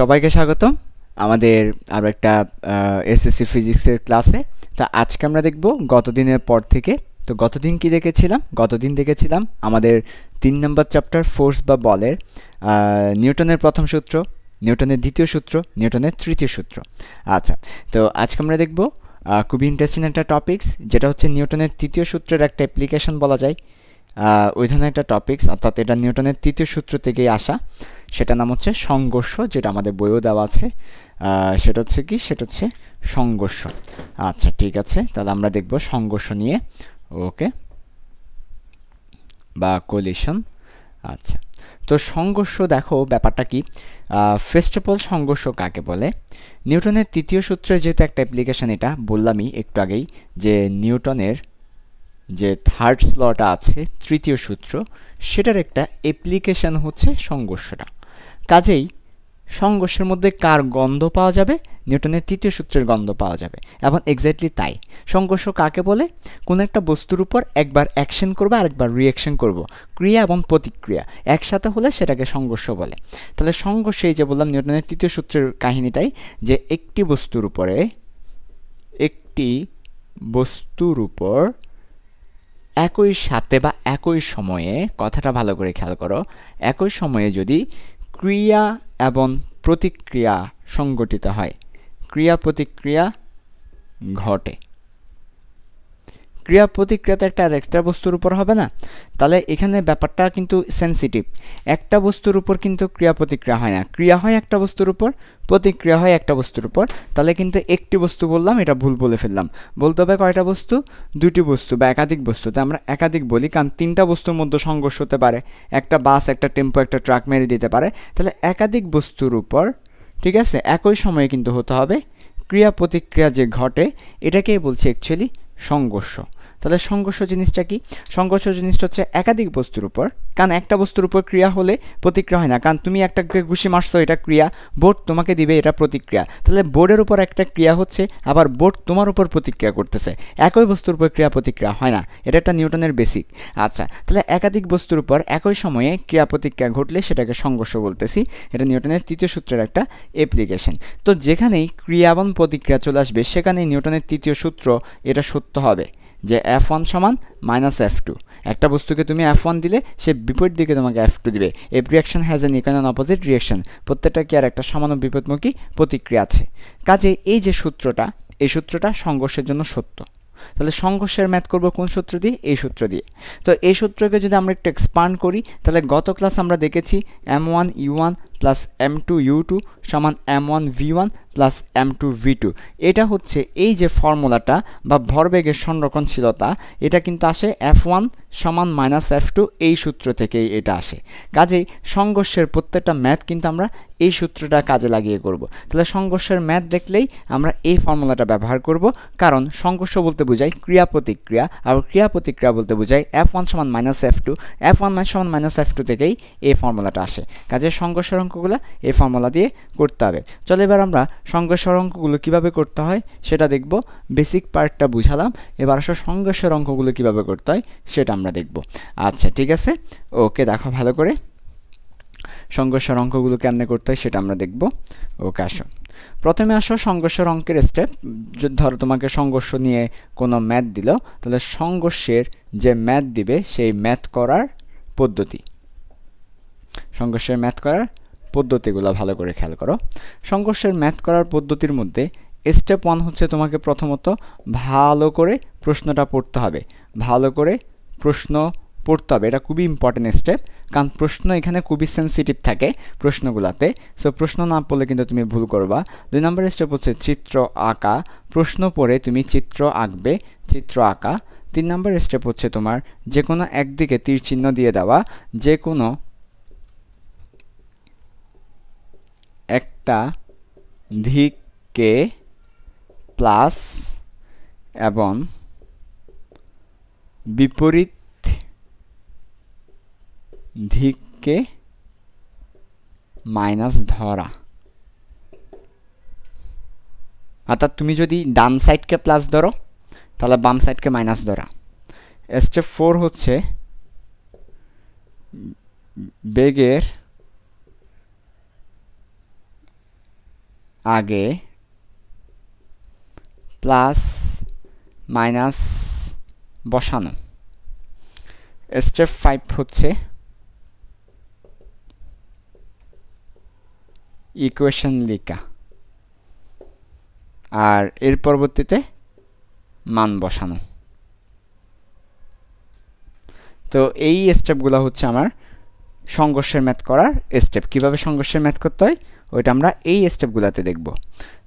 সবাইকে স্বাগতম। আমাদের আরও একটা এসএসসি ফিজিক্সের ক্লাসে তো আজকে আমরা দেখব গতদিনের পর থেকে। তো গতদিন কি দেখেছিলাম? গতদিন দেখেছিলাম আমাদের তিন নম্বর চ্যাপ্টার ফোর্স বা বলের নিউটনের প্রথম সূত্র নিউটনের দ্বিতীয় সূত্র নিউটনের তৃতীয় সূত্র। আচ্ছা তো আজকে আমরা দেখব খুবই ইন্টারেস্টিং একটা টপিকস যেটা হচ্ছে নিউটনের তৃতীয় সূত্রের একটা অ্যাপ্লিকেশন বলা যায়। ওই ধরনের একটা টপিকস অর্থাৎ এটা নিউটনের তৃতীয় সূত্র থেকেই আসা। সেটা নাম হচ্ছে সংঘর্ষ, যেটা আমাদের বইও দেওয়া আছে। সেটা হচ্ছে কি? সেটা হচ্ছে সংঘর্ষ। আচ্ছা ঠিক আছে। তাহলে আমরা দেখব সংঘর্ষ নিয়ে। ওকে। বা কোলিশন আচ্ছা। তো সংঘর্ষ, দেখো ব্যাপারটা কি? ফার্স্ট অফ অল সংঘর্ষ কাকে বলে? নিউটনের তৃতীয় সূত্রে যেহেতু একটা অ্যাপ্লিকেশন এটা, বললামই একটু আগেই যে নিউটনের যে থার্ড স্লটা আছে, তৃতীয় সূত্র, সেটার একটা অ্যাপ্লিকেশন হচ্ছে সংঘর্ষটা। কাজেই সংঘর্ষের মধ্যে কার গন্ধ পাওয়া যাবে? নিউটনের তৃতীয় সূত্রের গন্ধ পাওয়া যাবে। এবং এক্স্যাক্টলি তাই। সংঘর্ষ কাকে বলে? কোনো একটা বস্তুর উপর একবার অ্যাকশন করব, আরেকবার রিয়াকশন করব। ক্রিয়া এবং প্রতিক্রিয়া। একসাথে হলে সেটাকে সংঘর্ষ বলে। তাহলে সংঘর্ষে এই যে বললাম নিউটনের তৃতীয় সূত্রের কাহিনীটাই, যে একটি বস্তুর উপরে, একটি বস্তুর উপর একই সাথে বা একই সময়ে, কথাটা ভালো করে খেয়াল করো, একই সময়ে যদি ক্রিয়া এবং প্রতিক্রিয়া সংগঠিত হয়। ক্রিয়া প্রতিক্রিয়া ঘটে। ক্রিয়া প্রতিক্রিয়া তো একটা আরেকটা বস্তুর উপর হবে না? তাহলে এখানে ব্যাপারটা কিন্তু সেন্সিটিভ একটা বস্তুর উপর কিন্তু ক্রিয়া প্রতিক্রিয়া হয় না। ক্রিয়া হয় একটা বস্তুর উপর, প্রতিক্রিয়া হয় একটা বস্তুর উপর। তাহলে কিন্তু একটি বস্তু বললাম, এটা ভুল বলে ফেললাম। বলতে হবে কয়টা বস্তু? দুটি বস্তু বা একাধিক বস্তুতে আমরা একাধিক বলি, কারণ তিনটা বস্তুর মধ্যে সংঘর্ষ হতে পারে। একটা বাস, একটা টেম্পো, একটা ট্রাক মেরে দিতে পারে। তাহলে একাধিক বস্তুর উপর, ঠিক আছে, একই সময়ে কিন্তু হতে হবে। ক্রিয়া প্রতিক্রিয়া যে ঘটে, এটাকেই বলছি অ্যাকচুয়ালি সংঘর্ষ। তাহলে সংঘর্ষ জিনিসটা কি? সংঘর্ষ জিনিসটা হচ্ছে একাধিক বস্তুর উপর। কারণ একটা বস্তুর উপর ক্রিয়া হলে প্রতিক্রিয়া হয় না। কারণ তুমি একটা ঘুষি মারছো, এটা ক্রিয়া। বোর্ড তোমাকে দিবে, এটা প্রতিক্রিয়া। তাহলে বোর্ডের উপর একটা ক্রিয়া হচ্ছে, আবার বোর্ড তোমার উপর প্রতিক্রিয়া করতেছে। একই বস্তুর উপর ক্রিয়া প্রতিক্রিয়া হয় না। এটা একটা নিউটনের বেসিক আচ্ছা তাহলে একাধিক বস্তুর উপর একই সময়ে ক্রিয়া প্রতিক্রিয়া ঘটলে সেটাকে সংঘর্ষ বলতেছি। এটা নিউটনের তৃতীয় সূত্রের একটা অ্যাপ্লিকেশন তো যেখানেই ক্রিয়া এবং প্রতিক্রিয়া চলে আসবে, সেখানেই নিউটনের তৃতীয় সূত্র এটা সত্য হবে। যে এফ ওয়ান সমান মাইনাস এফ টু একটা বস্তুকে তুমি এফ ওয়ান দিলে, সে বিপরীত দিকে তোমাকে এফ টু দিবে। Every reaction has an equal opposite reaction প্রত্যেকটা কি আর একটা সমান বিপদমুখী প্রতিক্রিয়া আছে। কাজে এই যে সূত্রটা, এই সূত্রটা সংঘর্ষের জন্য সত্য। তাহলে সংঘর্ষের ম্যাথ করব কোন সূত্র দিয়ে? এই সূত্র দিয়ে। তো এই সূত্রকে যদি আমরা একটু এক্সপান্ড করি, তাহলে গত ক্লাস আমরা দেখেছি M one U one plus M two U two সমান M one V one plus M two V two. এটা হচ্ছে এই যে ফর্মুলাটা বা ভরবেগের সংরক্ষণশীলতা, এটা কিন্তু আসে এফ ওয়ান সমান মাইনাস এফ টু এই সূত্র থেকেই এটা আসে। কাজেই সংঘর্ষের প্রত্যেকটা ম্যাথ কিন্তু আমরা এই সূত্রটা কাজে লাগিয়ে করব। তাহলে সংঘর্ষের ম্যাথ দেখলেই আমরা এই ফর্মুলাটা ব্যবহার করব। কারণ সংঘর্ষ বলতে বোঝায় ক্রিয়া প্রতিক্রিয়া আর ক্রিয়া প্রতিক্রিয়া বলতে বোঝায় এফ ওয়ান সমান minus F two. F one সমান মাইনাস এফ টু থেকেই এই ফর্মুলাটা আসে। কাজে সংঘর্ষের অঙ্কগুলো এই ফর্মুলা দিয়ে করতে হবে। চলো এবার আমরা সংঘর্ষের অঙ্কগুলো কীভাবে করতে হয় সেটা দেখব। বেসিক পার্টটা বুঝালাম, এবার আসলে সংঘর্ষের অঙ্কগুলো কীভাবে করতে হয় সেটা আমরা দেখব। আচ্ছা ঠিক আছে? ওকে, দেখো ভালো করে। সংঘর্ষের অঙ্কগুলো কেমনে করতে হয় সেটা আমরা দেখব। ওকে, আসো। প্রথমে আসো সংঘর্ষের অঙ্কের স্টেপ ধরো তোমাকে সংঘর্ষ নিয়ে কোনো ম্যাথ দিল, তাহলে সংঘর্ষের যে ম্যাথ দিবে সেই ম্যাথ করার পদ্ধতি। সংঘর্ষের ম্যাথ করার পদ্ধতিগুলো ভালো করে খেয়াল করো। সংঘর্ষের ম্যাথ করার পদ্ধতির মধ্যে স্টেপ ওয়ান হচ্ছে তোমাকে প্রথমত ভালো করে প্রশ্নটা পড়তে হবে। ভালো করে প্রশ্ন পড়তে হবে। এটা খুবই ইম্পর্টেন্ট স্টেপ কারণ প্রশ্ন এখানে খুবই সেন্সিটিভ থাকে প্রশ্নগুলোতে। সো প্রশ্ন না পড়লে কিন্তু তুমি ভুল করবা। দুই নম্বর স্টেপ হচ্ছে চিত্র আঁকা। প্রশ্ন পড়ে তুমি চিত্র আঁকবে, চিত্র আঁকা। তিন নম্বর স্টেপ হচ্ছে তোমার যে কোনো একদিকে তীর চিহ্ন দিয়ে দেওয়া যে কোনো একটা ধিককে প্লাস এবং বিপরীত ধিককে মাইনাস ধরা। অর্থাৎ তুমি যদি ডান সাইডকে প্লাস ধরো, তাহলে বাম সাইডকে মাইনাস ধরা। স্টেপ ফোর হচ্ছে বেগের আগে প্লাস মাইনাস বসানো। স্টেপ ফাইভ হচ্ছে ইকুয়েশন লিখা। আর এর পরবর্তীতে মান বসানো। তো এই স্টেপগুলো হচ্ছে আমার সংঘর্ষের ম্যাথ করার স্টেপ কীভাবে সংঘর্ষের ম্যাথ করতে হয়? ওইটা আমরা এই স্টেপগুলোতে দেখব।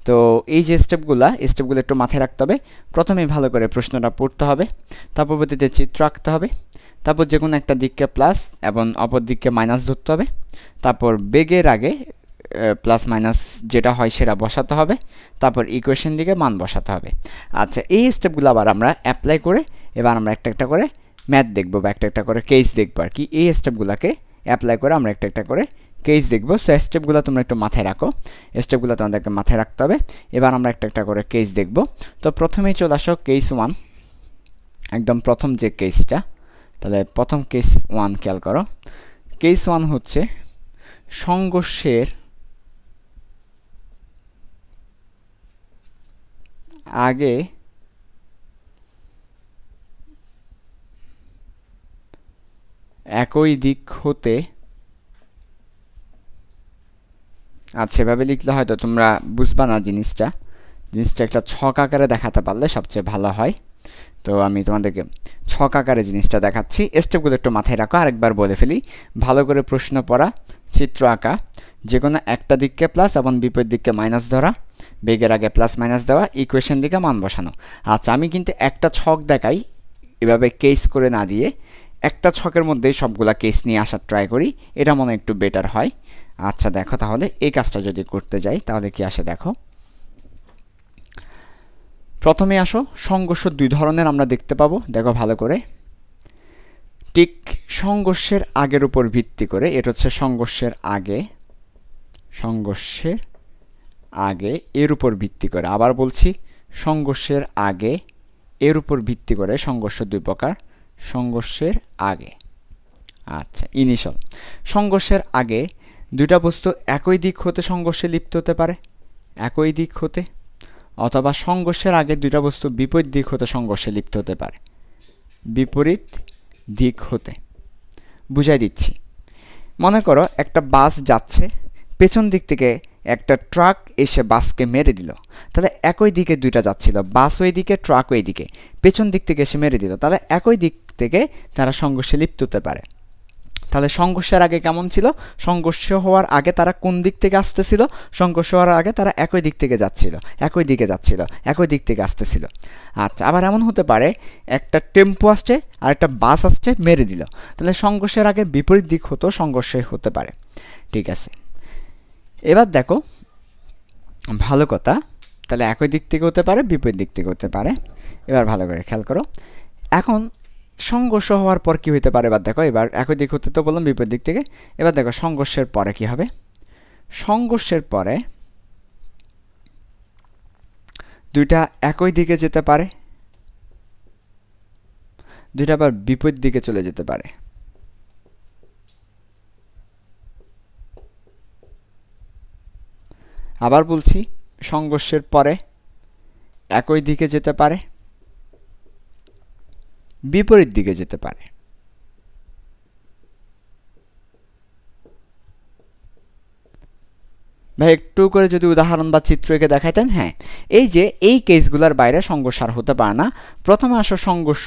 তো এই যে স্টেপগুলো স্টেপগুলো একটু মাথায় রাখতে হবে। প্রথমেই ভালো করে প্রশ্নটা পড়তে হবে তার পরবর্তীতে চিত্র আঁকতে হবে। তারপর যে কোনো একটা দিককে প্লাস এবং অপর দিককে মাইনাস ধরতে হবে। তারপর বেগের আগে প্লাস মাইনাস যেটা হয় সেটা বসাতে হবে। তারপর ইকুয়েশন দিকে মান বসাতে হবে। আচ্ছা এই স্টেপগুলো আবার আমরা অ্যাপ্লাই করে, এবার আমরা একটা একটা করে ম্যাথ দেখব বা একটা একটা করে কেস দেখব আর কি। এই স্টেপগুলোকে অ্যাপ্লাই করে আমরা একটা একটা করে কেস দেখব। সো স্টেপগুলো তোমরা একটু মাথায় রাখো। স্টেপগুলো তোমাদেরকে মাথায় রাখতে হবে। এবার আমরা একটা একটা করে কেস দেখব। তো প্রথমেই চলে আসো কেস ওয়ান একদম প্রথম যে কেসটা তাহলে প্রথম কেস ওয়ান খেয়াল করো। কেস ওয়ান হচ্ছে সংঘর্ষের আগে একই দিক হতে আচ্ছা সেভাবে লিখলে হয়তো তোমরা বুঝবা না জিনিসটা। জিনিসটা একটা ছক আকারে দেখাতে পারলে সবচেয়ে ভালো হয়। তো আমি তোমাদেরকে ছক আকারে জিনিসটা দেখাচ্ছি। স্টেপগুলো একটু মাথায় রাখো, আরেকবার বলে ফেলি। ভালো করে প্রশ্ন পড়া, চিত্র আঁকা। যে কোনো একটা দিককে প্লাস এবং বিপরীত দিককে মাইনাস ধরা। বেগের আগে প্লাস মাইনাস দেওয়া ইকুয়েশন দিকে মান বসানো। আচ্ছা আমি কিন্তু একটা ছক দেখাই, এভাবে কেস করে না দিয়ে। একটা ছকের মধ্যেই সবগুলা কেস নিয়ে আসার ট্রাই করি। এটা মনে একটু বেটার হয়। আচ্ছা দেখো তাহলে এই কাজটা যদি করতে যাই, তাহলে কি আসে দেখো? প্রথমে আসো, সংঘর্ষ দুই ধরনের আমরা দেখতে পাবো, দেখো ভালো করে। ঠিক সংঘর্ষের আগের উপর ভিত্তি করে, এটা হচ্ছে সংঘর্ষের আগে সংঘর্ষের আগে এর উপর ভিত্তি করে। আবার বলছি, সংঘর্ষের আগে এর উপর ভিত্তি করে সংঘর্ষ দুই প্রকার, সংঘর্ষের আগে। আচ্ছা ইনিশাল সংঘর্ষের আগে দুইটা বস্তু একই দিক হতে সংঘর্ষে লিপ্ত হতে পারে, একই দিক হতে, অথবা সংঘর্ষের আগে দুইটা বস্তু বিপরীত দিক হতে সংঘর্ষে লিপ্ত হতে পারে। বিপরীত দিক হতে। বুঝাই দিচ্ছি। মনে করো একটা বাস যাচ্ছে, পেছন দিক থেকে একটা ট্রাক এসে বাসকে মেরে দিল। তাহলে একই দিকে দুইটা যাচ্ছিল, বাস ওই দিকে, ট্রাক ওই দিকে। পেছন দিক থেকে এসে মেরে দিল, তাহলে একই দিক থেকে তারা সংঘর্ষে লিপ্ত হতে পারে। তাহলে সংঘর্ষের আগে কেমন ছিল? সংঘর্ষ হওয়ার আগে তারা কোন দিক থেকে আসতেছিল? সংঘর্ষ হওয়ার আগে তারা একই দিক থেকে যাচ্ছিল, একই দিকে যাচ্ছিল, একই দিক থেকে আসতেছিল। আচ্ছা আবার এমন হতে পারে, একটা টেম্পো আসছে আর একটা বাস আসছে, মেরে দিল। তাহলে সংঘর্ষের আগে বিপরীত দিক হতো, সংঘর্ষে হতে পারে। ঠিক আছে। এবার দেখো, ভালো কথা, তাহলে একই দিক থেকে হতে পারে, বিপরীত দিক থেকে হতে পারে। এবার ভালো করে খেয়াল করো। এখন সংঘর্ষ হওয়ার পর কি হইতে পারে? এবার দেখো, এবার একই দিক হতে তো বললাম, বিপরীত দিক থেকে। এবার দেখো, সংঘর্ষের পরে কি হবে? সংঘর্ষের পরে দুইটা একই দিকে যেতে পারে। দুইটা আবার বিপরীত দিকে চলে যেতে পারে। আবার বলছি, সংঘর্ষের পরে একই দিকে যেতে পারে। বিপরীত দিকে যেতে পারে। ভাই, একটু করে যদি উদাহরণ বা চিত্র এঁকে দেখাইতেন। হ্যাঁ এই যে এই কেসগুলোর বাইরে সংঘর্ষ আর হতে পারে না। প্রথমে আসো সংঘর্ষ।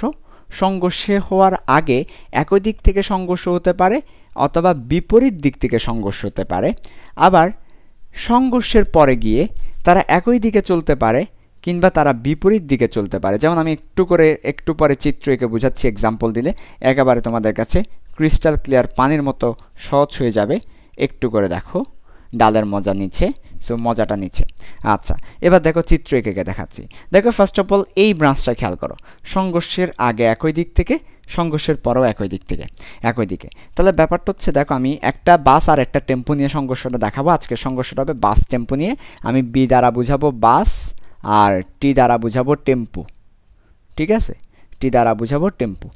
সংঘর্ষে হওয়ার আগে একই দিক থেকে সংঘর্ষ হতে পারে অথবা বিপরীত দিক থেকে সংঘর্ষ হতে পারে। আবার সংঘর্ষের পরে গিয়ে তারা একই দিকে চলতে পারে। কিংবা তারা বিপরীত দিকে চলতে পারে। যেমন আমি একটু করে, একটু পরে চিত্র এঁকে বোঝাচ্ছি এক্সাম্পল দিলে। একেবারে তোমাদের কাছে ক্রিস্টাল ক্লিয়ার পানির মতো সহজ হয়ে যাবে। একটু করে দেখো, ডালের মজা নিচ্ছে সো মজাটা নিচ্ছে। আচ্ছা এবার দেখো চিত্র এঁকে দেখাচ্ছি। দেখো ফার্স্ট অফ অল এই ব্রাঞ্চটা খেয়াল করো। সংঘর্ষের আগে একই দিক থেকে, সংঘর্ষের পরেও একই দিক থেকে, একই দিকে। তাহলে ব্যাপারটা হচ্ছে, দেখো আমি একটা বাস আর একটা টেম্পো নিয়ে সংঘর্ষটা দেখাবো। আজকে সংঘর্ষটা হবে বাস টেম্পো নিয়ে। আমি বি দ্বারা বুঝাবো বাস আর টি দ্বারা বুঝাবো টেম্পু। ঠিক আছে? টি দ্বারা বুঝাবো টেম্পু।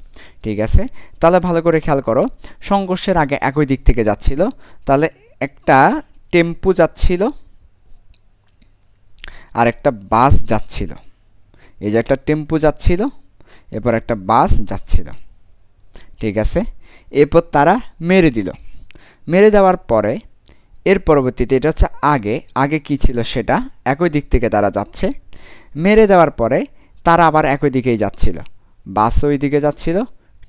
ঠিক আছে? তাহলে ভালো করে খেয়াল করো, সংঘর্ষের আগে একই দিক থেকে যাচ্ছিল, তাহলে একটা টেম্পু যাচ্ছিল, আর একটা বাস যাচ্ছিল। এই যে একটা টেম্পু যাচ্ছিল, এরপর একটা বাস যাচ্ছিল। ঠিক আছে? এরপর তারা মেরে দিল। মেরে দেওয়ার পরে এর পরবর্তীতে এটা হচ্ছে আগে আগে কি ছিল সেটা, একই দিক থেকে তারা যাচ্ছে। মেরে দেওয়ার পরে তারা আবার একই দিকেই যাচ্ছিল। বাস ওই দিকে যাচ্ছিল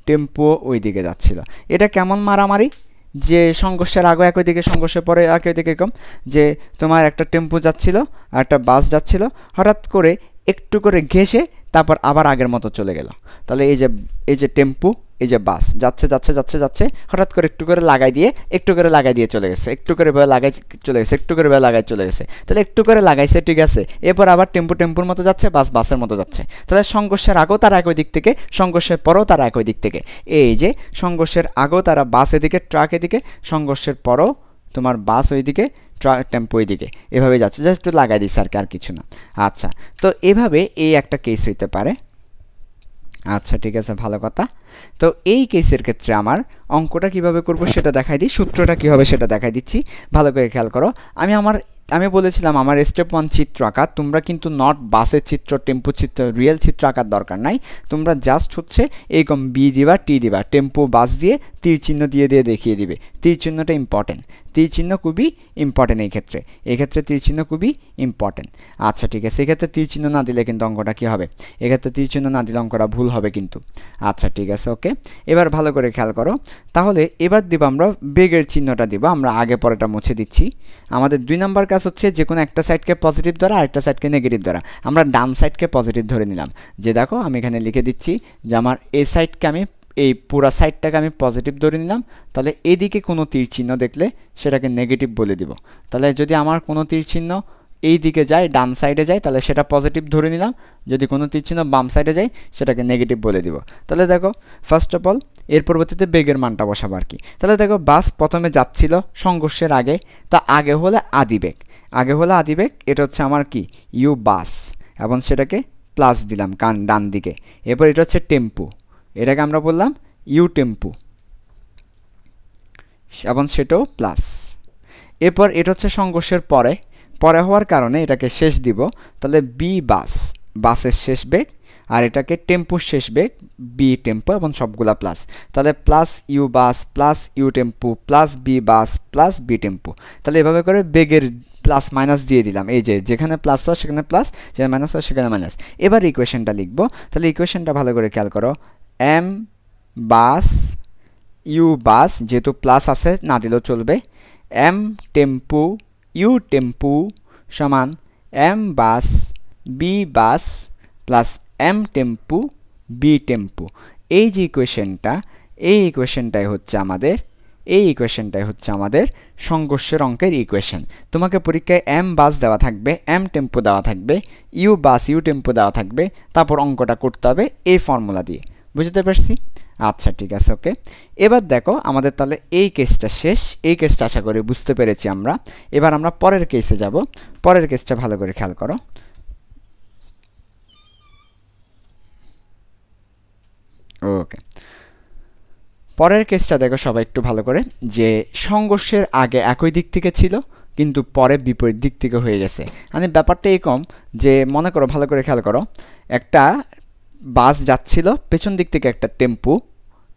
টেম্পুও ওই দিকে যাচ্ছিল। এটা কেমন মারামারি? যে সংঘর্ষের আগে একই দিকে সংঘর্ষের পরে একই দিকে কম, যে তোমার একটা টেম্পু যাচ্ছিল, আর একটা বাস যাচ্ছিল, হঠাৎ করে একটু করে ঘেসে তারপর আবার আগের মতো চলে গেল। তাহলে এই যে এই যে টেম্পু এই যে বাস, যাচ্ছে যাচ্ছে যাচ্ছে যাচ্ছে, হঠাৎ করে একটু করে লাগাই দিয়ে, একটু করে লাগাই দিয়ে চলে গেছে, একটু করে লাগাই চলে গেছে, একটু করে লাগাই চলে গেছে। তাহলে একটু করে লাগাইছে, ঠিক আছে, এরপর আবার টেম্পু টেম্পুর মতো যাচ্ছে, বাস বাসের মতো যাচ্ছে। তাহলে সংঘর্ষের আগেও তারা একই দিক থেকে, সংঘর্ষের পরেও তারা একই দিক থেকে। এই যে সংঘর্ষের আগেও তারা বাস এদিকে, ট্রাক এদিকে, সংঘর্ষের পরও তোমার বাস ওইদিকে, ট্রাক, টেম্পো ওইদিকে। এভাবে যাচ্ছে, জাস্ট একটু লাগাই দিচ্ছে আর কি, আর কিছু না। আচ্ছা তো এভাবে এই একটা কেস হইতে পারে। আচ্ছা ঠিক আছে, ভালো কথা। তো এই কেসের ক্ষেত্রে আমার অঙ্কটা কীভাবে করব সেটা দেখাই দিই, সূত্রটা কী হবে সেটা দেখাই দিচ্ছি। ভালো করে খেয়াল করো, আমি আমার, আমি বলেছিলাম আমার স্টেপ ওয়ান চিত্র আঁকা, তোমরা কিন্তু নট বাসের চিত্র টেম্পো চিত্র রিয়েল চিত্র আঁকার দরকার নাই। তোমরা জাস্ট হচ্ছে এইরকম বি দিবা টি দিবা টেম্পু বাস দিয়ে তীর চিহ্ন দিয়ে দিয়ে দেখিয়ে দিবে। তীর চিহ্নটা ইম্পর্টেন্ট তীর চিহ্ন খুবই ইম্পর্টেন্ট এই ক্ষেত্রে। এই ক্ষেত্রে তীর চিহ্ন খুবই ইম্পর্টেন্ট আচ্ছা ঠিক আছে। এক্ষেত্রে তীর চিহ্ন না দিলে কিন্তু অঙ্কটা কী হবে? এক্ষেত্রে তীর চিহ্ন না দিলে অঙ্কটা ভুল হবে কিন্তু। আচ্ছা ঠিক আছে, ওকে। এবার ভালো করে খেয়াল করো। তাহলে এবার দিব আমরা বেগের চিহ্নটা দিব। আমরা আগে পরেটা মুছে দিচ্ছি। আমাদের দুই নাম্বার কাজ হচ্ছে যে কোনো একটা সাইডকে পজিটিভ ধরা আরেকটা সাইডকে নেগেটিভ ধরা আমরা ডান সাইডকে পজিটিভ ধরে নিলাম। যে দেখো, আমি এখানে লিখে দিচ্ছি যে আমার এ সাইডকে আমি এই পুরা সাইডটাকে আমি পজিটিভ ধরে নিলাম, তাহলে এদিকে কোনো তীর চিহ্ন দেখলে সেটাকে নেগেটিভ বলে দিব। তাহলে যদি আমার কোনো তীর চিহ্ন এই দিকে যায়, ডান সাইডে যায়, তাহলে সেটা পজিটিভ ধরে নিলাম। যদি কোনো তীর চিহ্ন বাম সাইডে যায়, সেটাকে নেগেটিভ বলে দিব। তাহলে দেখো ফার্স্ট অফ অল এর পরবর্তীতে বেগের মানটা বসাবো আর কি। তাহলে দেখো, বাস প্রথমে যাচ্ছিল সংঘর্ষের আগে, তা আগে হলে আদি বেগ। আগে হলে আদি বেগ, এটা হচ্ছে আমার কি? ইউ বাস এবং সেটাকে প্লাস দিলাম কান ডান দিকে। এরপর এটা হচ্ছে টেম্পু। এটাকে আমরা বললাম ইউ টেম্পু এবং সেটাও প্লাস এরপর এটা হচ্ছে সংঘর্ষের পরে পরে হওয়ার কারণে এটাকে শেষ দিব। তাহলে বি বাস বাসের শেষ বেগ, আর এটাকে টেম্পুর শেষ বেগ বি টেম্পো এবং সবগুলা প্লাস তাহলে plus U bus plus U tempo plus V bus plus V tempo তাহলে এভাবে করে বেগের প্লাস মাইনাস দিয়ে দিলাম। এই যে, যেখানে প্লাস হয় সেখানে প্লাস যেখানে মাইনাস হয় সেখানে মাইনাস এবার ইকুয়েশনটা লিখব। তাহলে ইকুয়েশনটা ভালো করে খেয়াল করো। এম বাস ইউ বাস যেহেতু প্লাস আছে, না দিলেও চলবে। এম টেম্পু ইউ টেম্পু সমান M bus V bus plus M tempo V tempo এই যে ইকুয়েশনটা এই ইকুয়েশনটাই হচ্ছে আমাদের, এই ইকুয়েশনটাই হচ্ছে আমাদের সংঘর্ষের অঙ্কের ইকুয়েশন তোমাকে পরীক্ষায় এম বাস দেওয়া থাকবে এম টেম্পো দেওয়া থাকবে ইউ বাস ইউ টেম্পো দেওয়া থাকবে, তারপর অঙ্কটা করতে হবে এই ফর্মুলা দিয়ে। বুঝতে পারছি? আচ্ছা ঠিক আছে, ওকে। এবার দেখো, আমাদের তাহলে এই কেসটা শেষ। এই কেসটা আশা করি বুঝতে পেরেছি আমরা। এবার আমরা পরের কেসে যাব। পরের কেসটা ভালো করে খেয়াল করো। ওকে। পরের কেসটা দেখো সবাই একটু ভালো করে। যে সংঘর্ষের আগে একই দিক থেকে ছিল, কিন্তু পরে বিপরীত দিক থেকে হয়ে গেছে। মানে ব্যাপারটা এরকম যে মনে করো, ভালো করে খেয়াল করো। একটা বাস যাচ্ছিল, পেছন দিক থেকে একটা টেম্পু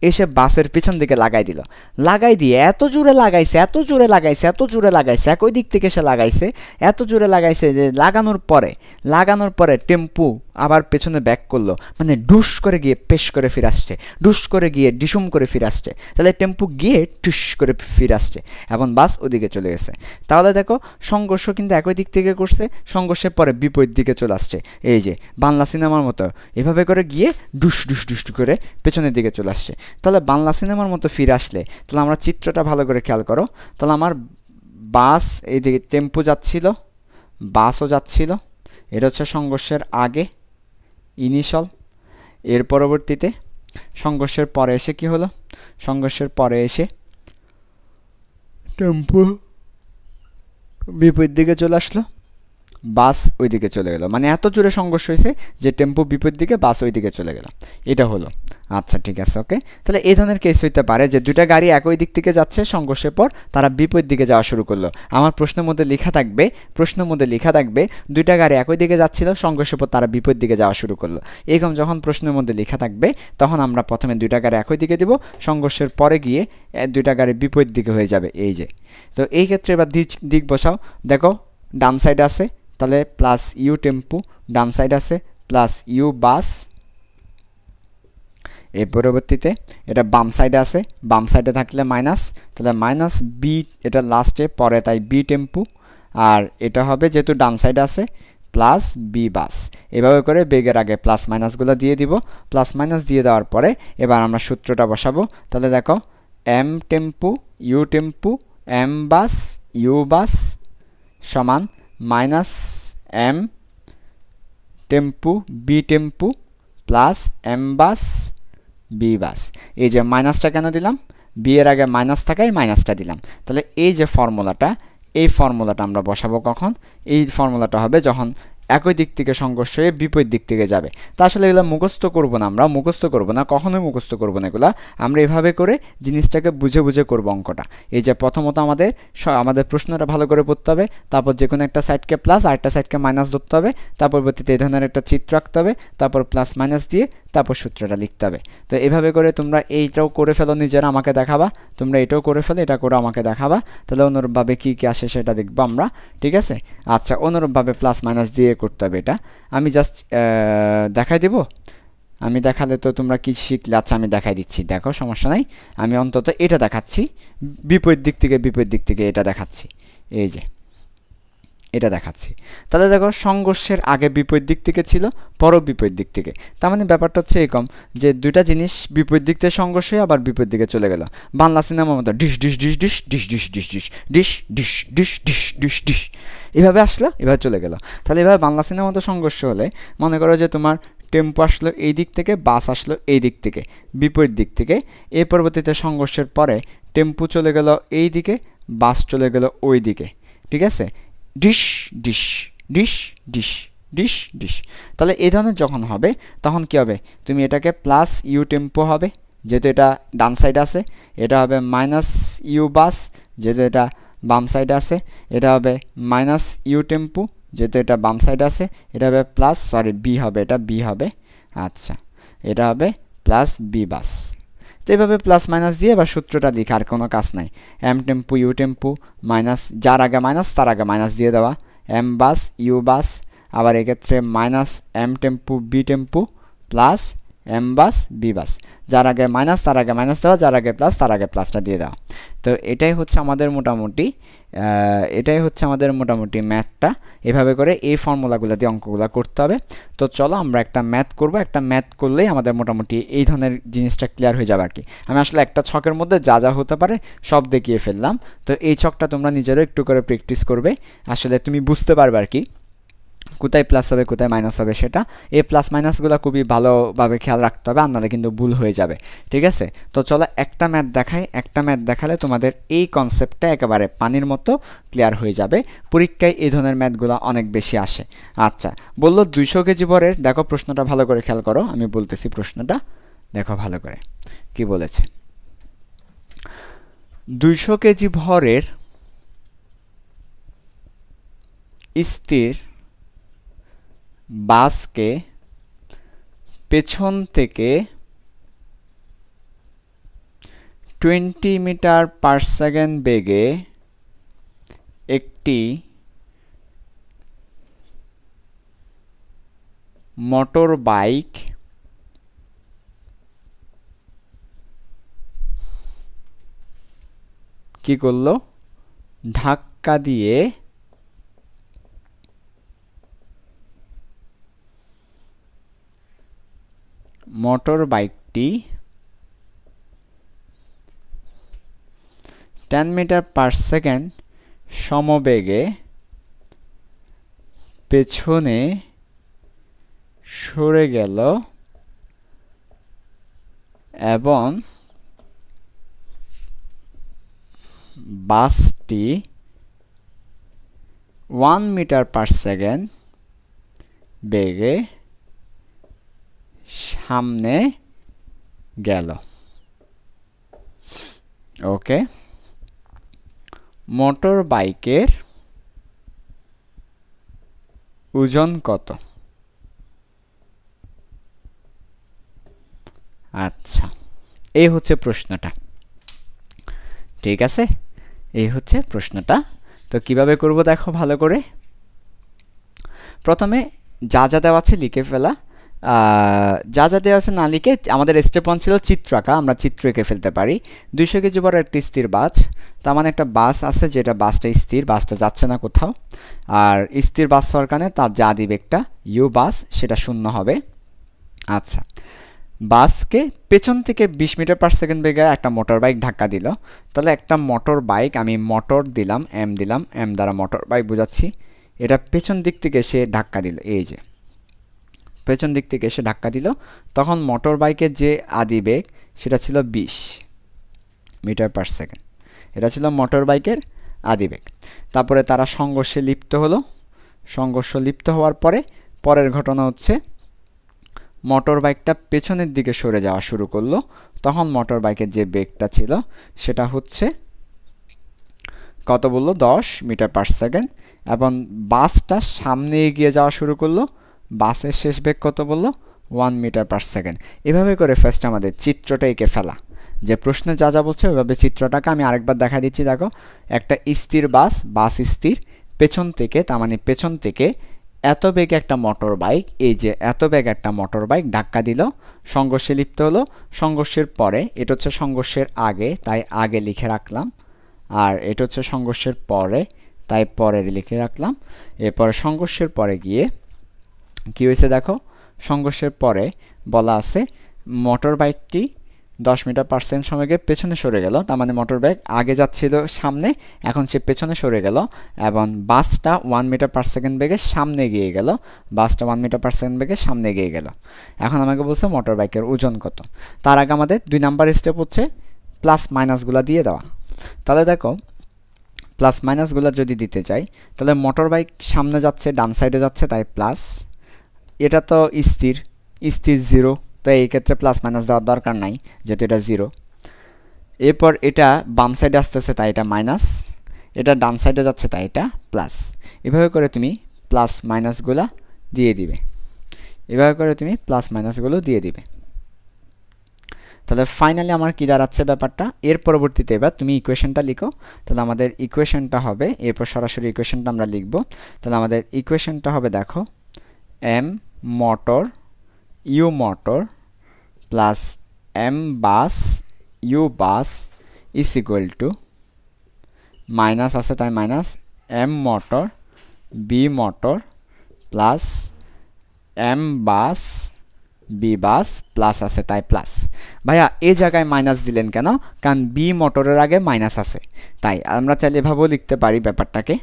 এসে বাসের পেছন দিকে লাগাই দিল। লাগাই দিয়ে এত জোরে লাগাইছে, এত জোরে লাগাইছে, এত জোরে লাগাইছে, একই দিক থেকে সে লাগাইছে, এত জোরে লাগাইছে যে লাগানোর পরে লাগানোর পরে টেম্পু আবার পেছনে ব্যাক করল। মানে ডুস করে গিয়ে পেশ করে ফিরে আসছে। ডুস করে গিয়ে ডিসুম করে ফিরে আসছে। তাহলে টেম্পু গিয়ে টুস করে ফিরে আসছে এবং বাস ওদিকে চলে গেছে। তাহলে দেখো, সংঘর্ষ কিন্তু একই দিক থেকে করছে, সংঘর্ষের পরে বিপরীত দিকে চলে আসছে। এই যে, বাংলা সিনেমার মতো এভাবে করে গিয়ে ডুস ডুস ডুস করে পেছনের দিকে চলে আসছে। তাহলে বাংলা সিনেমার মতো ফিরে আসলে, তাহলে আমরা চিত্রটা ভালো করে খেয়াল করো। তাহলে আমার বাস এইদিকে টেম্পু যাচ্ছিল, বাসও যাচ্ছিল। এটা হচ্ছে সংঘর্ষের আগে। ইনিশাল এর পরবর্তীতে সংঘর্ষের পরে এসে কি হলো? সংঘর্ষের পরে এসে টেম্পো বিপরীত দিকে চলে আসলো বাস ওইদিকে চলে গেল। মানে এত জোরে সংঘর্ষ হয়েছে যে টেম্পো বিপরীত দিকে বাস ওইদিকে চলে গেল। এটা হলো। আচ্ছা ঠিক আছে ওকে তাহলে এই ধরনের কেস হইতে পারে যে দুইটা গাড়ি একই দিক থেকে যাচ্ছে, সংঘর্ষের পর তারা বিপরীত দিকে যাওয়া শুরু করল। আমার প্রশ্নের মধ্যে লেখা থাকবে, প্রশ্নের মধ্যে লেখা থাকবে, দুইটা গাড়ি একই দিকে যাচ্ছিল, সংঘর্ষের পর তারা বিপরীত দিকে যাওয়া শুরু করল। এরকম যখন প্রশ্নের মধ্যে লেখা থাকবে, তখন আমরা প্রথমে দুইটা গাড়ি একই দিকে দিব, সংঘর্ষের পরে গিয়ে দুইটা গাড়ি বিপরীত দিকে হয়ে যাবে, এই যে। তো এই ক্ষেত্রে এবার দিক বসাও। দেখো, ডান সাইড আছে, তাহলে প্লাস ইউ টেম্পু ডান সাইড আছে প্লাস ইউ বাস এর পরবর্তীতে এটা বাম সাইডে আছে। বাম সাইডে থাকলে মাইনাস তাহলে মাইনাস বি এটা লাস্টে পরে তাই বি টেম্পু আর এটা হবে যেহেতু ডান সাইডে আছে প্লাস বি বাস এভাবে করে বেগের আগে প্লাস মাইনাসগুলো দিয়ে দিব। প্লাস মাইনাস দিয়ে দেওয়ার পরে এবার আমরা সূত্রটা বসাবো। তাহলে দেখো M tempo U tempo M bus U bus সমান minus M tempo V tempo plus M bus V bus. এই যে মাইনাসটা কেন দিলাম? বি এর আগে মাইনাস থাকায় মাইনাসটা দিলাম। তাহলে এই যে ফর্মুলাটা, এই ফর্মুলাটা আমরা বসাবো কখন? এই ফর্মুলাটা হবে যখন একই দিক থেকে সংঘর্ষ হয়ে বিপরীত দিক থেকে যাবে। তা আসলে এগুলো মুখস্থ করব না আমরা, মুখস্থ করব না, কখনোই মুখস্থ করব না এগুলো। আমরা এভাবে করে জিনিসটাকে বুঝে বুঝে করব অঙ্কটা। এই যে প্রথমত আমাদের আমাদের প্রশ্নটা ভালো করে পড়তে হবে, তারপর যে কোনো একটা সাইডকে প্লাস আরেকটা সাইডকে মাইনাস ধরতে হবে তারপর পরবর্তীতে এই ধরনের একটা চিত্র আঁকতে হবে, তারপর প্লাস মাইনাস দিয়ে তারপর সূত্রটা লিখতে হবে। তো এভাবে করে তোমরা এইটাও করে ফেলো, নিজেরা আমাকে দেখাবা। তোমরা এটাও করে ফেলো, এটা করে আমাকে দেখাবা। তাহলে অনুরূপভাবে কী কী আসে সেটা দেখব আমরা, ঠিক আছে? আচ্ছা অনুরূপভাবে প্লাস মাইনাস দিয়ে করতে হবে এটা। আমি জাস্ট দেখাই দেব? আমি দেখালে তো তোমরা কি শিখলে? আচ্ছা আমি দেখাই দিচ্ছি। দেখো, সমস্যা নাই। আমি অন্তত এটা দেখাচ্ছি, বিপরীত দিক থেকে বিপরীত দিক থেকে এটা দেখাচ্ছি। এই যে। এটা দেখাচ্ছি তাহলে দেখো সংঘর্ষের আগে বিপরীত দিক থেকে ছিল পর বিপরীত দিক থেকে তার মানে ব্যাপারটা হচ্ছে এরকম যে দুইটা জিনিস বিপরীত দিক থেকে সংঘর্ষ হয়ে আবার বিপরীত দিকে চলে গেল বাংলা সিনেমার মতো ডিশ ডিশ ডিশ ডিশ ডিশ ডিশ ডিশ ডিশ ডিশ ডিশ ডিশ ডিশ ডিশ ডিশ এভাবে আসলো এভাবে চলে গেল তাহলে এভাবে বাংলা সিনেমার মতো সংঘর্ষ হলে মনে করো যে তোমার টেম্পো আসলো এই দিক থেকে বাস আসলো এই দিক থেকে বিপরীত দিক থেকে এই পরবর্তীতে সংঘর্ষের পরে টেম্পু চলে গেল এই দিকে বাস চলে গেল ওই দিকে ঠিক আছে ডিশ ডিশ ডিশ ডিশ ডিশ ডিশ। তাহলে এই ধরনের যখন হবে, তখন কি হবে? তুমি এটাকে প্লাস ইউ টেম্পো হবে, যেহেতু এটা ডান সাইড আছে, এটা হবে মাইনাস ইউ বাস যেহেতু এটা বাম সাইড আছে, এটা হবে মাইনাস ইউ টেম্পু যেহেতু এটা বাম সাইড আছে, এটা হবে প্লাস সরি বি হবে, এটা বি হবে আচ্ছা এটা হবে প্লাস বি বাস তো এইভাবে প্লাস মাইনাস দিয়ে এবার সূত্রটা দিক, আর কোনো কাজ নাই। M tempo U tempo minus যার আগে মাইনাস তার আগে মাইনাস দিয়ে দেওয়া। এম বাস ইউ বাস আবার এক্ষেত্রে minus M tempo V tempo plus M bus V bus যার আগে মাইনাস তার আগে মাইনাস দেওয়া, যার আগে প্লাস তার আগে প্লাসটা দিয়ে দেওয়া। তো এটাই হচ্ছে আমাদের মোটামুটি এটাই হচ্ছে আমাদের মোটামুটি ম্যাথটা এভাবে করে এই ফর্মুলাগুলো দিয়ে অঙ্কগুলো করতে হবে। তো চলো আমরা একটা ম্যাথ করব। একটা ম্যাথ করলেই আমাদের মোটামুটি এই ধরনের জিনিসটা ক্লিয়ার হয়ে যাবে আর কি আমি আসলে একটা ছকের মধ্যে যা যা হতে পারে সব দেখিয়ে ফেললাম। তো এই ছকটা তোমরা নিজেরও একটু করে প্র্যাকটিস করবে। আসলে তুমি বুঝতে পারবে আর কি কোথায় প্লাস হবে, কোথায় মাইনাস হবে সেটা, এই প্লাস মাইনাসগুলো খুবই ভালোভাবে খেয়াল রাখতে হবে আপনাদের কিন্তু ভুল হয়ে যাবে, ঠিক আছে? তো চলো একটা ম্যাথ দেখাই, একটা ম্যাথ দেখালে তোমাদের এই কনসেপ্টটা একেবারে পানির মতো ক্লিয়ার হয়ে যাবে, পরীক্ষায় এই ধরনের ম্যাথগুলো অনেক বেশি আসে। আচ্ছা বলল দুইশো কেজি ভরের, দেখো প্রশ্নটা ভালো করে খেয়াল করো, আমি বলতেছি প্রশ্নটা, দেখো ভালো করে, কি বলেছে? দুইশো কেজি ভরের স্থির বাসকে পেছন থেকে টোয়েন্টি মিটার পার সেকেন্ড বেগে একটি মোটর বাইক কি করল? ধাক্কা দিয়ে মোটর বাইকটি টেন মিটার পার সেকেন্ড সমবেগে পেছনে সরে গেল এবং বাসটি ওয়ান মিটার পার সেকেন্ড বেগে সামনে গেল। ওকে মোটর বাইকের ওজন কত? আচ্ছা এই হচ্ছে প্রশ্নটা। ঠিক আছে? এই হচ্ছে প্রশ্নটা। তো কীভাবে করব দেখো ভালো করে? প্রথমে যা যা দেওয়া আছে লিখে ফেলা। যা যা দেওয়া আছে না লিখে আমাদের স্টেপ ওয়ান ছিল চিত্র আঁকা আমরা চিত্র এঁকে ফেলতে পারি। দুইশো কেজি বড় একটি স্থির বাস, তার মানে একটা বাস আছে যেটা বাসটা স্থির, বাসটা যাচ্ছে না কোথাও। আর স্থির বাস হওয়ার কারণে তার যা দিবে একটা ইউ বাস, সেটা শূন্য হবে। আচ্ছা বাসকে পেছন থেকে বিশ মিটার পার সেকেন্ড বেগে একটা মোটর বাইক ধাক্কা দিল। তাহলে একটা মোটর বাইক আমি মোটর দিলাম এম দিলাম এম দ্বারা মোটর বাইক বোঝাচ্ছি। এটা পেছন দিক থেকে সে ধাক্কা দিল, এই যে। পেছন দিক থেকে এসে ধাক্কা দিল। তখন মোটর বাইকের যে আদি বেগ সেটা ছিল বিশ মিটার পার সেকেন্ড এটা ছিল মোটর বাইকের আদি বেগ তারপরে তারা সংঘর্ষে লিপ্ত হলো। সংঘর্ষ লিপ্ত হওয়ার পরে পরের ঘটনা হচ্ছে মোটর বাইকটা পেছনের দিকে সরে যাওয়া শুরু করল। তখন মোটর বাইকের যে বেগটা ছিল, সেটা হচ্ছে কত বলল? দশ মিটার পার সেকেন্ড এবং বাসটা সামনে এগিয়ে যাওয়া শুরু করল। বাসের শেষ বেগ কত বলল? ওয়ান মিটার পার সেকেন্ড এভাবে করে ফার্স্ট আমাদের চিত্রটা এঁকে ফেলা। যে প্রশ্নে যা যা বলছে, ওইভাবে চিত্রটাকে আমি আরেকবার দেখা দিচ্ছি, দেখো। একটা স্থির বাস বাস স্থির। পেছন থেকে, তার মানে পেছন থেকে এত বেগে একটা মোটর বাইক এই যে এত বেগ একটা মোটর বাইক ধাক্কা দিল, সংঘর্ষে লিপ্ত হলো। সংঘর্ষের পরে, এটা হচ্ছে সংঘর্ষের আগে, তাই আগে লিখে রাখলাম। আর এটা হচ্ছে সংঘর্ষের পরে, তাই পরে লিখে রাখলাম। এরপরে সংঘর্ষের পরে গিয়ে কী হয়েছে দেখো? সংঘর্ষের পরে বলা আছে, মোটর বাইকটি দশ মিটার পার্সেন্ট সময় গিয়ে পেছনে সরে গেল। তার মানে মোটর বাইক আগে যাচ্ছিল সামনে, এখন সে পেছনে সরে গেল এবং বাসটা ওয়ান মিটার পার সেকেন্ড বেগে সামনে গিয়ে গেল। বাসটা ওয়ান মিটার পার সেকেন্ড বেগে সামনে গিয়ে গেল। এখন আমাকে বলছে মোটর বাইকের ওজন কত? তার আগে আমাদের দুই নাম্বার স্টেপ হচ্ছে প্লাস মাইনাসগুলো দিয়ে দেওয়া। তাহলে দেখো প্লাস মাইনাসগুলো যদি দিতে চাই, তাহলে মোটর বাইক সামনে যাচ্ছে, ডান সাইডে যাচ্ছে, তাই প্লাস এটা তো স্থির স্থির জিরো তো এই ক্ষেত্রে প্লাস মাইনাস দেওয়ার দরকার নাই, যেহেতু এটা জিরো এরপর এটা বাম সাইডে আসতেছে, তাই এটা মাইনাস এটা ডান সাইডে যাচ্ছে, তাই এটা প্লাস এভাবে করে তুমি প্লাস মাইনাসগুলো দিয়ে দিবে। এভাবে করে তুমি প্লাস মাইনাসগুলো দিয়ে দিবে। তাহলে ফাইনালি আমার কী দাঁড়াচ্ছে ব্যাপারটা? এর পরবর্তীতে এবার তুমি ইকুয়েশনটা লিখো। তাহলে আমাদের ইকুয়েশনটা হবে, এরপর সরাসরি ইকুয়েশনটা আমরা লিখব। তাহলে আমাদের ইকুয়েশনটা হবে, দেখো M motor U motor plus M bus U bus is equal to minus আছে তাই minus M motor V motor plus M bus V bus plus আছে তাই প্লাস ভাইয়া এই জায়গায় মাইনাস দিলেন কেন? কারণ বি মোটরের আগে মাইনাস আছে। তাই আমরা চাইলে এভাবেও লিখতে পারি ব্যাপারটাকে।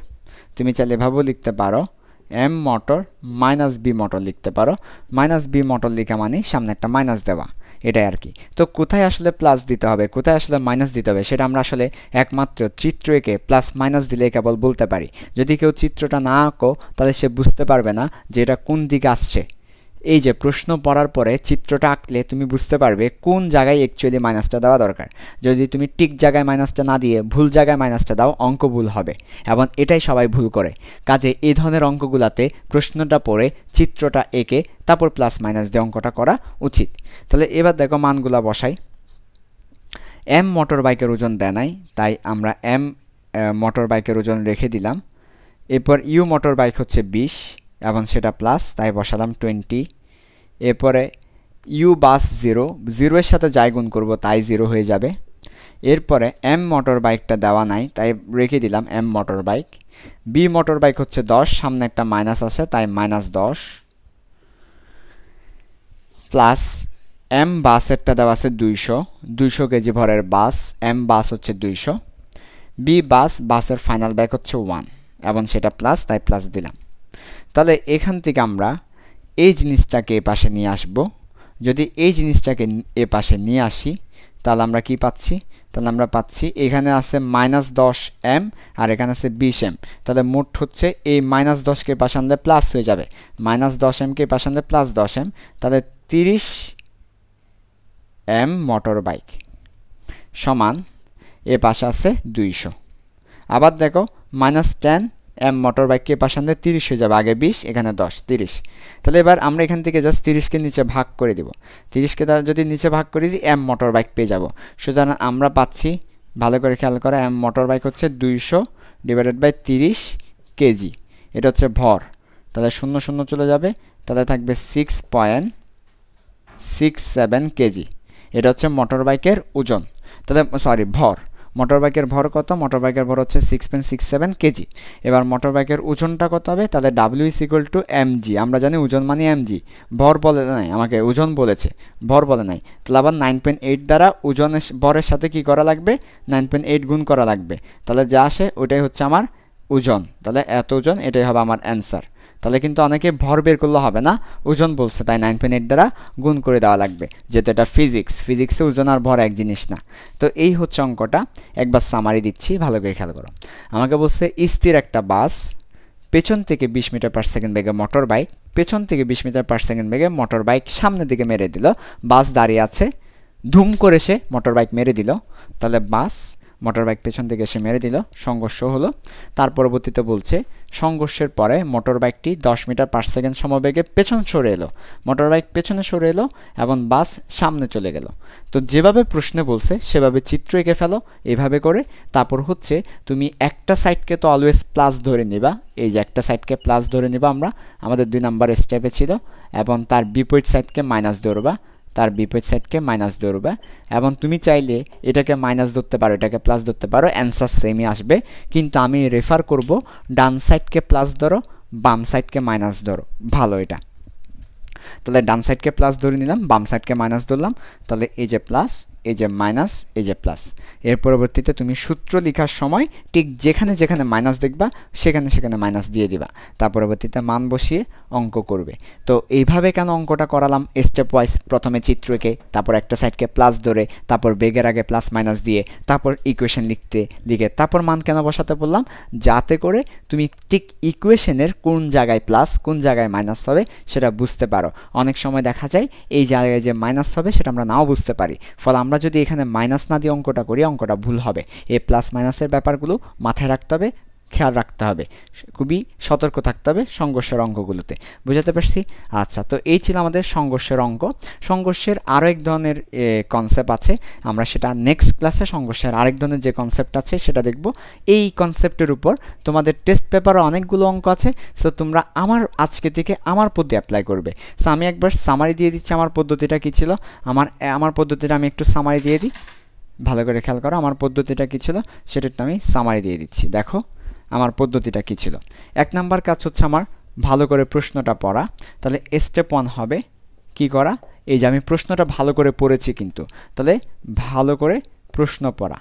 তুমি চাইলে এভাবেও লিখতে পারো। M motor minus V motor লিখতে পারো। মাইনাস বি মোটর লিখা মানে সামনে একটা মাইনাস দেওয়া। এটাই আর কি। তো কোথায় আসলে প্লাস দিতে হবে? কোথায় আসলে মাইনাস দিতে হবে? সেটা আমরা আসলে একমাত্র চিত্র এঁকে প্লাস মাইনাস দিলে কেবল বলতে পারি। যদি কেউ চিত্রটা না আঁকো, তাহলে সে বুঝতে পারবে না যে এটা কোন দিকে আসছে। এই যে প্রশ্ন পড়ার পরে চিত্রটা আঁকলে তুমি বুঝতে পারবে কোন জায়গায় অ্যাকচুয়ালি মাইনাসটা দেওয়া দরকার। যদি তুমি ঠিক জায়গায় মাইনাসটা না দিয়ে ভুল জায়গায় মাইনাসটা দাও, অঙ্ক ভুল হবে এবং এটাই সবাই ভুল করে। কাজে এই ধরনের অঙ্কগুলাতে প্রশ্নটা পড়ে, চিত্রটা এঁকে, তারপর প্লাস মাইনাস দিয়ে অঙ্কটা করা উচিত। তাহলে এবার দেখো মানগুলা বসাই। এম মোটর বাইকের ওজন দেয় নাই, তাই আমরা এম মোটর বাইকের ওজন রেখে দিলাম। এরপর ইউ মোটর বাইক হচ্ছে বিশ এবং সেটা প্লাস তাই বসালাম টোয়েন্টি এরপরে ইউ বাস জিরো জিরোয়ের সাথে যাই গুণ করব, তাই জিরো হয়ে যাবে। এরপরে এম মোটর বাইকটা দেওয়া নাই, তাই রেখে দিলাম M motor bike V motor bike হচ্ছে দশ, সামনে একটা মাইনাস আছে, তাই মাইনাস দশ। প্লাস এম বাসেরটা দেওয়া আছে দুইশো দুইশো কেজি ভরের বাস এম বাস হচ্ছে দুইশো। বি বাস বাসের ফাইনাল ব্যাক হচ্ছে ওয়ান এবং সেটা প্লাস তাই প্লাস দিলাম। তাহলে এখান থেকে আমরা এই জিনিসটাকে এ পাশে নিয়ে আসব। যদি এই জিনিসটাকে এ পাশে নিয়ে আসি, তাহলে আমরা কি পাচ্ছি? তাহলে আমরা পাচ্ছি এখানে আছে মাইনাস দশ এম আর এখানে আছে বিশ এম। তাহলে মোট হচ্ছে এই মাইনাস দশকে পাশে আনলে প্লাস হয়ে যাবে। মাইনাস দশ এমকে পাশে আনলে প্লাস দশ এম। তাহলে তিরিশ এম মোটর বাইক সমান এ পাশে আছে দুইশো। আবার দেখো, মাইনাস টেন এম মোটর বাইককে পাশে আনলে তিরিশ হয়ে যাবে, আগে বিশ, এখানে দশ, তিরিশ। তাহলে এবার আমরা এখান থেকে জাস্ট তিরিশকে নিচে ভাগ করে দিব। তিরিশকে যদি নিচে ভাগ করে দিই এম মোটর বাইক পেয়ে যাব। সুতরাং আমরা পাচ্ছি, ভালো করে খেয়াল করা এম মোটর বাইক হচ্ছে দুইশো ডিভাইডেড বাই তিরিশ কেজি। এটা হচ্ছে ভর। তাহলে শূন্য শূন্য চলে যাবে, তাহলে থাকবে six point six seven KG. এটা হচ্ছে মোটর বাইকের ওজন। তাহলে সরি ভর। মোটর বাইকের ভর কত? মোটর বাইকের ভর হচ্ছে six point six seven KG এবার মোটর বাইকের ওজনটা কত হবে? তাদের W is equal to MG আমরা জানি ওজন মানে এমজি ভর বলে নাই, আমাকে ওজন বলেছে। ভর বলে নাই। তাহলে আবার নাইন পয়েন্ট এইট দ্বারা ওজনের ভরের সাথে কি করা লাগবে? নাইন পয়েন্ট এইট গুণ করা লাগবে। তাহলে যা আসে, ওটাই হচ্ছে আমার ওজন। তাহলে এত ওজন, এটাই হবে আমার অ্যান্সার তাহলে কিন্তু অনেকে ভর বের করলে হবে না। ওজন বলছে, তাই নাইন পয়েন্ট এইট দ্বারা গুণ করে দেওয়া লাগবে। যেহেতু এটা ফিজিক্স ফিজিক্সে ওজন আর ভর এক জিনিস না। তো এই হচ্ছে অঙ্কটা। একবার সামারি দিচ্ছি, ভালো করে খেয়াল করো। আমাকে বলছে, স্থির একটা বাস, পেছন থেকে বিশ মিটার পার সেকেন্ড বেগে মোটর বাইক পেছন থেকে বিশ মিটার পার সেকেন্ড বেগে মোটর বাইক সামনের দিকে মেরে দিল। বাস দাঁড়িয়ে আছে, ধুম করে সে মোটর বাইক মেরে দিল। তাহলে বাস মোটর বাইক পেছন থেকে এসে মেরে দিল, সংঘর্ষ হলো। তার পরবর্তীতে বলছে, সংঘর্ষের পরে মোটর বাইকটি দশ মিটার পার সেকেন্ড সমবেগে পেছন সরে এলো। মোটর বাইক পেছনে সরে এলো এবং বাস সামনে চলে গেল। তো যেভাবে প্রশ্নে বলছে, সেভাবে চিত্র এঁকে ফেলো। এভাবে করে তারপর হচ্ছে, তুমি একটা সাইডকে তো অলওয়েজ প্লাস ধরে নিবা। এই যে একটা সাইডকে প্লাস ধরে নিবা আমরা। আমাদের দুই নাম্বার স্টেপে ছিল এবং তার বিপরীত সাইডকে মাইনাস ধরবা। তার বিপরীত সাইডকে মাইনাস ধরবে এবং তুমি চাইলে এটাকে মাইনাস ধরতে পারো, এটাকে প্লাস ধরতে পারো অ্যান্সার সেমই আসবে। কিন্তু আমি রেফার করব ডান সাইডকে প্লাস ধরো, বাম সাইডকে মাইনাস ধরো। ভালো এটা। তাহলে ডান সাইডকে প্লাস ধরে নিলাম, বাম সাইডকে মাইনাস ধরলাম, তাহলে এই যে প্লাস এই যে মাইনাস এই যে প্লাস এর পরবর্তীতে তুমি সূত্র লেখার সময় ঠিক যেখানে যেখানে মাইনাস দেখবা, সেখানে সেখানে মাইনাস দিয়ে দিবা। তার পরবর্তীতে মান বসিয়ে অঙ্ক করবে। তো এইভাবে কেন অঙ্কটা করালাম? স্টেপ ওয়াইজ প্রথমে চিত্রকে, তারপর একটা সাইডকে প্লাস ধরে, তারপর বেগের আগে প্লাস মাইনাস দিয়ে, তারপর ইকুয়েশন লিখতে, লিখে, তারপর মান কেন বসাতে বললাম? যাতে করে তুমি ঠিক ইকুয়েশনের কোন জায়গায় প্লাস কোন জায়গায় মাইনাস হবে, সেটা বুঝতে পারো। অনেক সময় দেখা যায়, এই জায়গায় যে মাইনাস হবে, সেটা আমরা নাও বুঝতে পারি। ফলে আমরা যদি এখানে মাইনাস না দিয়ে অঙ্কটা করি, অঙ্কটা ভুল হবে। এ প্লাস মাইনাসের ব্যাপারগুলো মাথায় রাখতে হবে। খেয়াল রাখতে হবে। খুবই সতর্ক থাকতে হবে সংঘর্ষের অঙ্কগুলোতে বুঝাতে পারছি? আচ্ছা তো এই ছিল আমাদের সংঘর্ষের অঙ্ক সংঘর্ষের আরও এক ধরনের কনসেপ্ট আছে। আমরা সেটা নেক্সট ক্লাসে সংঘর্ষের আরেক ধরনের যে কনসেপ্ট আছে সেটা দেখব। এই কনসেপ্টের উপর তোমাদের টেস্ট পেপারে অনেকগুলো অঙ্ক আছে সো তোমরা আমার আজকে থেকে আমার পদ্ধতি অ্যাপ্লাই করবে। সো আমি একবার সামারি দিয়ে দিচ্ছি আমার পদ্ধতিটা কী ছিল। আমার আমার পদ্ধতিটা আমি একটু সামারি দিয়ে দিই। ভালো করে খেয়াল করো, আমার পদ্ধতিটা কী ছিল? সেটা আমি সামারি দিয়ে দিচ্ছি। দেখো। আমার পদ্ধতিটা কী ছিল? এক নাম্বার কাজ হচ্ছে আমার ভালো করে প্রশ্নটা পড়া। তাহলে স্টেপ ওয়ান হবে কি করা? এই যে আমি প্রশ্নটা ভালো করে পড়েছি কিন্তু। তাহলে ভালো করে প্রশ্ন পড়া।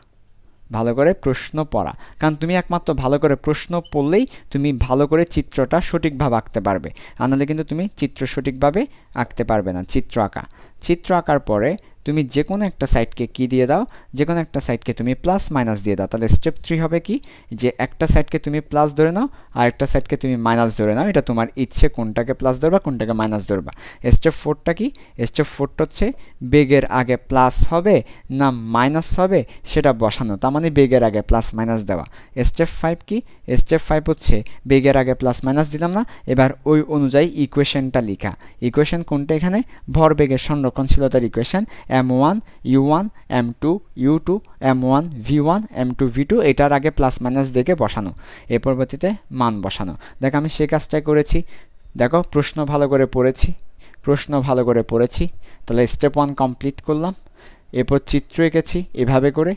ভালো করে প্রশ্ন পড়া। কারণ তুমি একমাত্র ভালো করে প্রশ্ন পড়লেই তুমি ভালো করে চিত্রটা সঠিকভাবে আঁকতে পারবে। আনালে কিন্তু তুমি চিত্র সঠিকভাবে আঁকতে পারবে না, চিত্র আঁকা। চিত্র আঁকার পরে তুমি যে কোনো একটা সাইডকে কি দিয়ে দাও? যে কোনো একটা সাইডকে তুমি প্লাস মাইনাস দিয়ে দাও। তাহলে স্টেপ থ্রি হবে কি? যে একটা সাইডকে তুমি প্লাস ধরে নাও, আর একটা সাইডকে তুমি মাইনাস ধরে নাও। এটা তোমার ইচ্ছে কোনটাকে প্লাস ধরবা, কোনটাকে মাইনাস ধরবা। স্টেপ ফোরটা কি? স্টেপ ফোরটা হচ্ছে বেগের আগে প্লাস হবে না মাইনাস হবে সেটা বসানো। তার মানে বেগের আগে প্লাস মাইনাস দেওয়া। স্টেপ ফাইভ কি? স্টেপ ফাইভ হচ্ছে বেগের আগে প্লাস মাইনাস দিলাম না। এবার ওই অনুযায়ী ইকুয়েশনটা লেখা। ইকুয়েশন কোনটা এখানে? ভর বেগের সংরক্ষণশীলতার equation M one U one M two U two M one V one M two V two এটার আগে প্লাস মাইনাস দেখে বসানো? এর পরবর্তীতে মান বসানো। দেখো আমি সেই কাজটাই করেছি। দেখো প্রশ্ন ভালো করে পড়েছি। প্রশ্ন ভালো করে পড়েছি। তাহলে স্টেপ ওয়ান কমপ্লিট করলাম। এরপর চিত্র এঁকেছি এভাবে করে।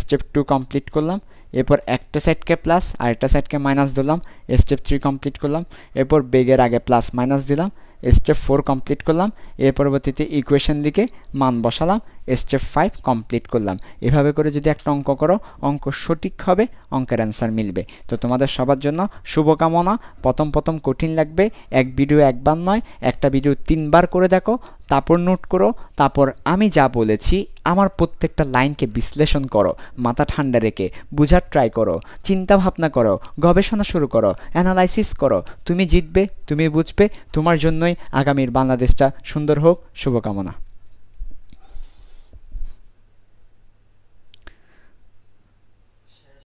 স্টেপ টু কমপ্লিট করলাম। এরপর একটা সাইডকে প্লাস আর একটা সাইডকে মাইনাস দিলাম। স্টেপ থ্রি কমপ্লিট করলাম। এরপর বেগের আগে প্লাস মাইনাস দিলাম। স্টেপ ফোর কমপ্লিট করলাম। এর পরবর্তীতে ইকুয়েশন দিকে মান বসালাম। স্টেপ ফাইভ কমপ্লিট করলাম। এভাবে করে যদি একটা অঙ্ক করো, অঙ্ক সঠিক হবে, অঙ্কের অ্যান্সার মিলবে। তো তোমাদের সবার জন্য শুভকামনা। প্রথম প্রথম কঠিন লাগবে, এক ভিডিও একবার নয়, একটা ভিডিও তিনবার করে দেখো, তারপর নোট করো, তারপর আমি যা বলেছি, আমার প্রত্যেকটা লাইনকে বিশ্লেষণ করো, মাথা ঠান্ডা রেখে, বোঝার ট্রাই করো চিন্তা ভাবনা করো, গবেষণা শুরু করো অ্যানালাইসিস করো, তুমি জিতবে, তুমি বুঝবে, তোমার জন্যই আগামীর বাংলাদেশটা সুন্দর হোক, শুভকামনা।